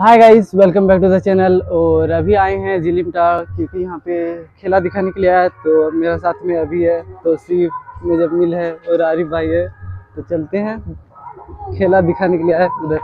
Hi guys welcome back to the channel और अभी आए हैं जिलिमटा क्योंकि यहाँ पे खेला दिखाने के लिए आया तो मेरा साथ में अभी है तो सिर्फ़ मुजम्मिल है और आरिफ भाई है। तो चलते हैं, खेला दिखाने के लिए आया उधर।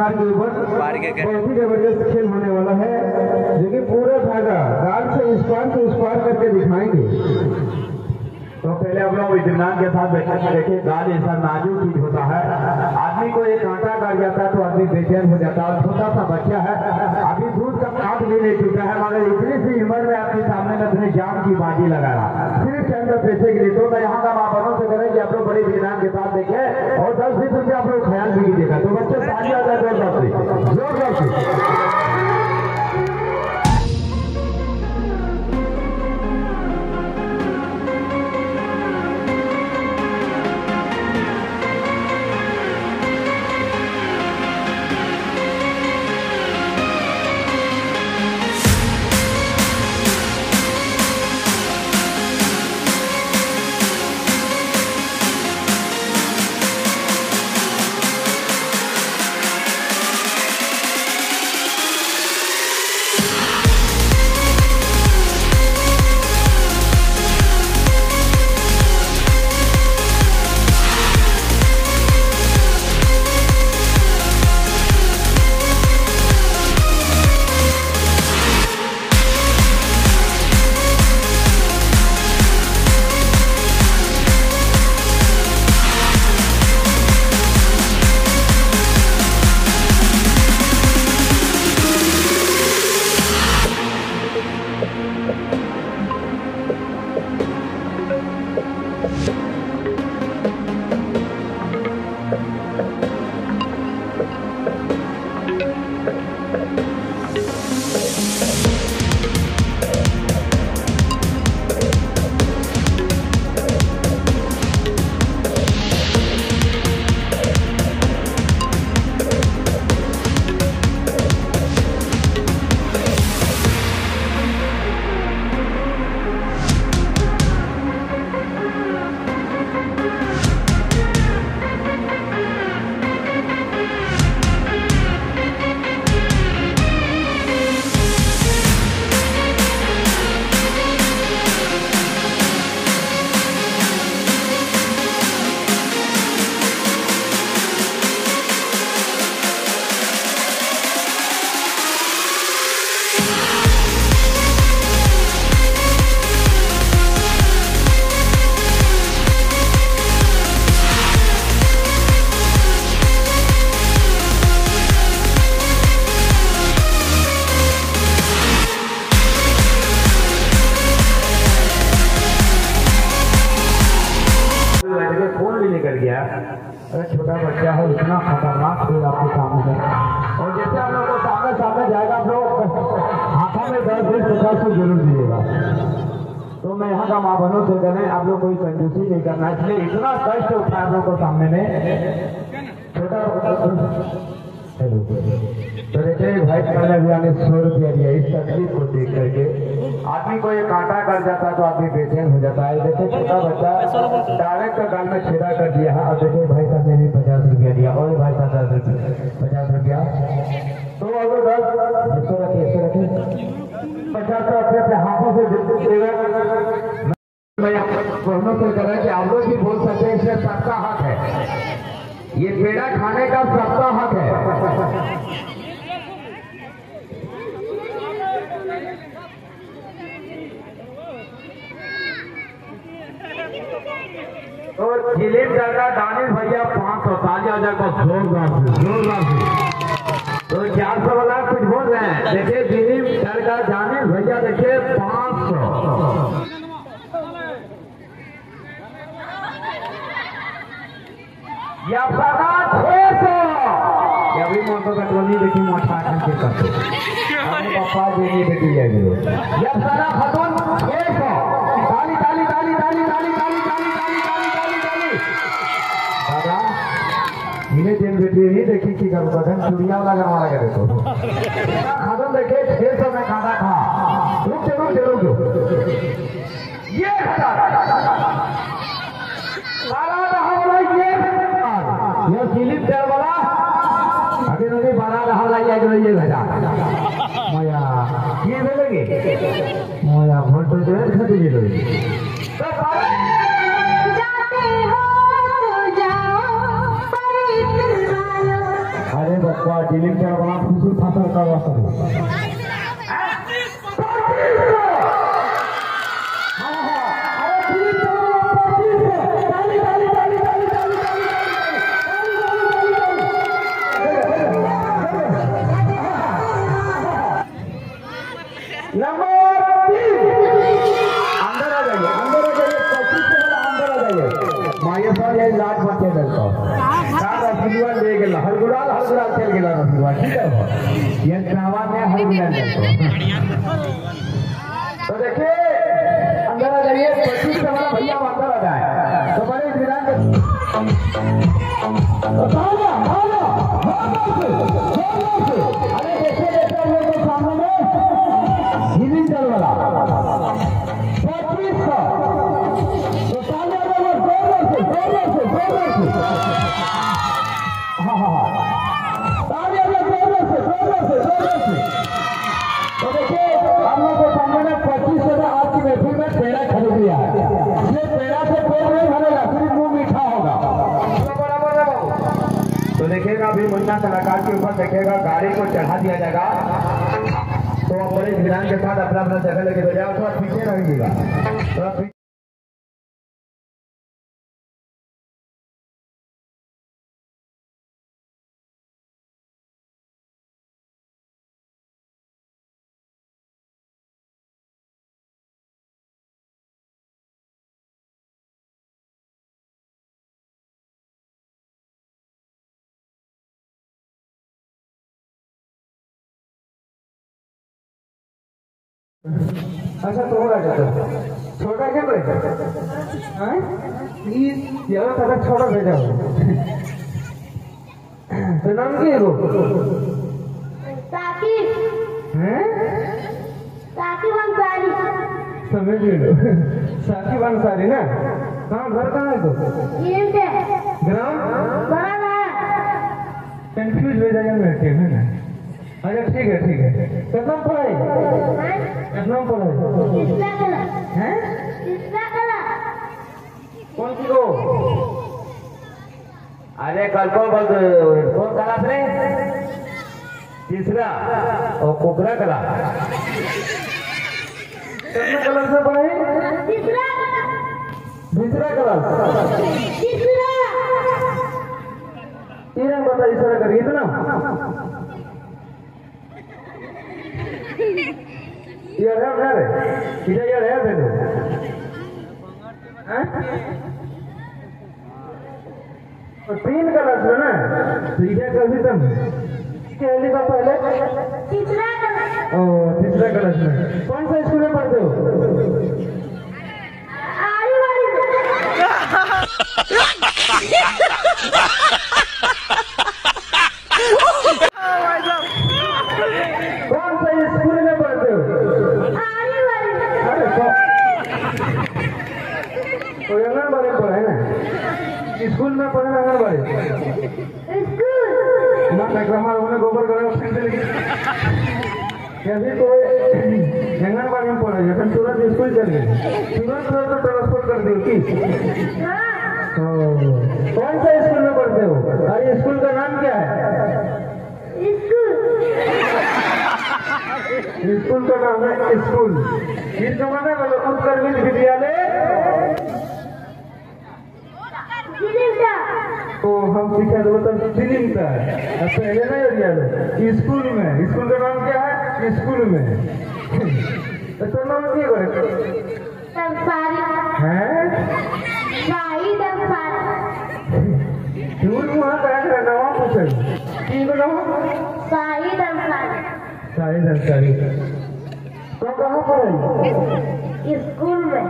कलाकार के ऊपर बहुत ही ज़बरदस्त खेल होने वाला है जो कि पूरा धागा गाल से इस पार से उस पार करके दिखाएँगे। तो पहले हम लोग इतमान के साथ बैठा देखे गाल ऐसा नाजुक चीज़ होता है। आदमी को एक कांटा काट जाता है तो आदमी बेचैन हो जाता है। छोटा सा बच्चा है अभी दूध का काट भी नहीं चुका है मगर इतनी सी उम्र में आपके सामने में अपने जान की बाजी लगा रहा सिर्फ़ चंद पैसे के लिए। तो मैं यहाँ का माँ बहनों से करें कि आप लोग बड़े विधान के साथ देखें और दस बीस रुपये आप लोग ख्याल भी कीजिएगा। तो फ़ोन भी निकल गया। अरे छोटा बच्चा है, इतना खतरनाक खेल आपके सामने है। और जैसे आप लोग को सामने सामने जाएगा लोग हाथों में दर्द है पचास से ज़रूर दीजिएगा तो मैं यहाँ का माँ बनो से करें आप लोग कोई कंजूसी नहीं करना। इसलिए इतना कष्ट उठा आप लोग को सामने में। छोटा तो देखिए भाई आने सौ रुपया दिया इस तकलीफ़ को देख करके आदमी को ये कांटा कर जाता है तो आदमी बेचैन हो जाता है देखिए छोटा बच्चा डायरेक्ट गाल में छेदा कर दिया है और देखिए भाई साहब ने भी पचास रुपया दिया और भाई साहब दस रुपया पचास रुपया तो अगर दस रखिए इसको रखिए पचास रुपये हाथों से मैं कहना तो कर रहा है कि आप लोग भी बोल सकते हैं इसमें सबका हक है ये पेड़ा खाने का सबका हक है। तो जिलेब का दानिश भैया पाँच सौ ताज़ा हज़ार को जोरदार जोरदार तो चार सौ वाला कुछ बोल रहे हैं। देखिए दिलीप सर का दानिश भैया देखिए पाँच सौ का देखी मोटा खन के कर पापा जी ने देखी है गिरो या सदा खतन ताली ताली ताली ताली ताली ताली ताली ताली ताली ताली ताली दादा इन्हें दिन बेटी नहीं देखी की करूँ कदम चुड़िया वाला गरवा लगा देखो खतन देखे छह सौ में खाना खा रुक रुक रुक ये ये फिलिप देर वाला अभी नदी बना रहा लाइया जो ये भेजा मया ये भेजेंगे मया भोट पे देर खत्म ही लोग अरे बच्चा डिलीट करवाना खुशी फसल करवा सकते बड़े लाट मचे दलको सारा रसगुल्ला ले गेला हरगुलाल हरगुलाल चल गेला रसगुल्ला ठीक है ये नावा में हरगुलाल तो।, तो। देखिए, अंदर आ जाइए। पच्चीस हमारा भैया अंदर आ जाए। तो बड़े विधान तो अरे कैसे देखिएगा, अभी मुन्ना कलाकार के ऊपर देखिएगा, गाड़ी को चढ़ा दिया जाएगा। तो बड़े ध्यान के साथ अपना अपना जगह लेके जाओ थोड़ा पीछे रहिएगा। थोड़ा अच्छा रहा जाता छोटा क्या भेजा हाँ? ये यहाँ तक छोटा भेजा हो। तो नाम क्या है वो? साकिब। साकिब अंसारी। समझ लो साकिब अंसारी ना? कहाँ घर कहाँ है तो? ग्राम? बड़ा है कंफ्यूज हो जाएगा मेरे के है ना? अच्छा ठीक है ठीक है। कितना पढ़ाई? कितना पढ़ाई? तीसरा कलर हैं? तीसरा कौन सी को? अरे, कल को बल कौन क्लास रे तीसरा। और कोकरा कला। कितना कलर से पढ़ाई? तीसरा तीसरा क्लास तीसरा तीन बता इशारा करिए इतना। You are there, there. Kita you are there, then. हाँ? तो तीन का रस है ना? तो इधर कर दी तुम। क्या ली का पहले? तीसरा का। ओ तीसरा का रस कौन सा स्कूल पढ़ते हो? स्कूल में पढ़े ना आंगनबाड़ी स्कूल ना नगरमा उन्हें गोबर करो फिर कैसे तो आंगनबाड़ी में कौन सा स्कूल में पढ़ते हो अरे स्कूल का नाम क्या है स्कूल का नाम है स्कूल इसका मतलब है उत्कर्मित विद्यालय जिलिंदा तो हम सीखा तो मतलब फ़िल्म का है पहले नहीं हो गया स्कूल में। स्कूल का नाम क्या है? स्कूल में। तो नाम क्या है? हैं? तंसारी दूर वहाँ का है नाम पूछे। की को नाम शाही तंसारी सारी जानकारी तो कहाँ पर है? स्कूल में।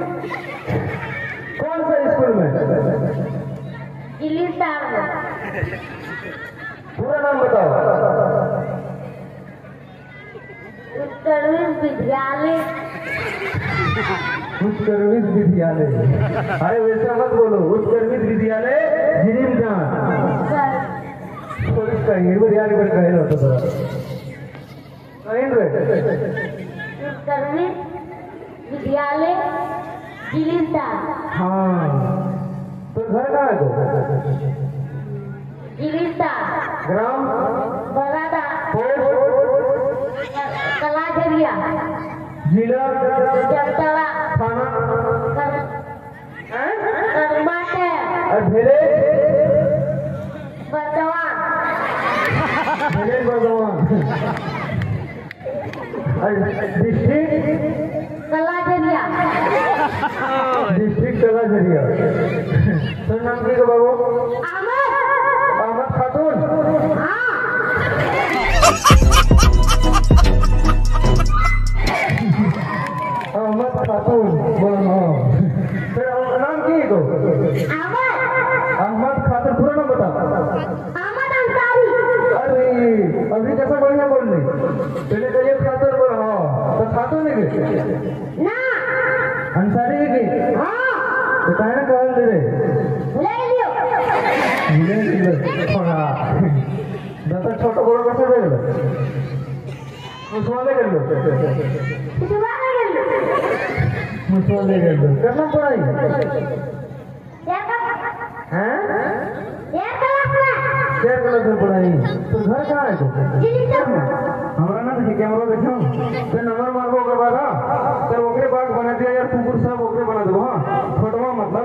कौन सा स्कूल में? पूरा नाम बताओ। उत्कर्मित विद्यालय। उत्कर्मित विद्यालय। अरे वैसा मत बोलो उत्कर्मित विद्यालय जिनिम जहाँ पुलिस का हिरवर यार कहे तो कहीं रे उत्कर्मित विद्यालय हाँ। तो घर कहाँ है तो ग्राम बरादा। पोस्ट जिला जमतला थाना। कर? करमाटे। भेले बर्तमान भेले बर्धमान डिस्ट्रिक्ट कलाझरिया। डिस्ट्रिक्ट कला ज़रिया तो नाम की बाबू छोटा बड़ा कैसे दे रे मुसवाले कर लो दोबारा कर लो मुसवाले कर लो करना पड़ाई क्या क्लास में पढ़ाई तो घर कहाँ है हमारा ना देखिए कैमरा देखो फिर नंबर मारबो के बाद हाँ ओकरे बाद बना दिया यार कुकुर सब ओकरे बना दो हाँ फोटवा मतलब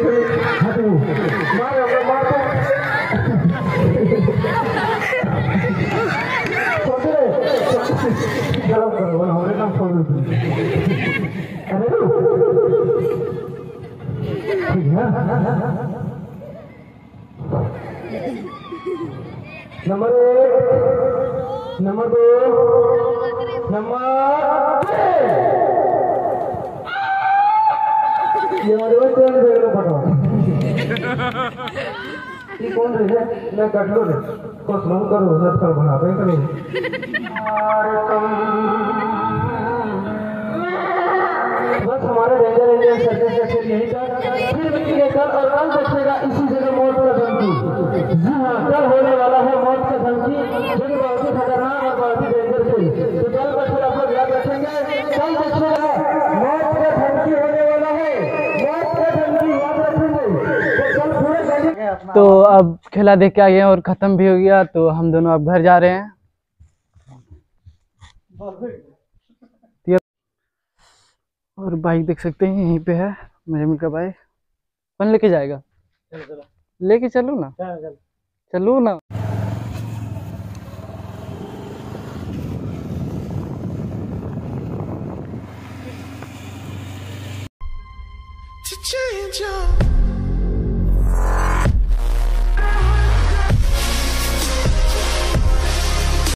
हमारे काम छोड़ दो अरे ठीक है नंबर एक नंबर दो नंबर तीन ये हमारे वो ट्रेन देख हमारे रेंजर रेंजर सर्विस सेक्शन यही था फिर मिलेंगे कल और कल देखिएगा इसी जगह मौत का धमकी जी हाँ कल होने वाला है मौत का धमकी जो कि बहुत ही खतरनाक और बहुत ही डेंजर थी तो कल का फिर आप लोग याद रखेंगे कल देखिएगा मौत का धमकी होने वाला है। मौत का धमकी याद रखेंगे। तो कल पूरे गली तो अब खेला देख के आ गए और ख़त्म भी हो गया तो हम दोनों अब घर जा रहे हैं और बाइक देख सकते हैं यहीं पे है। मुजमिल का बाइक कौन लेके जाएगा? लेके चलो ना। चलो। ना। Change your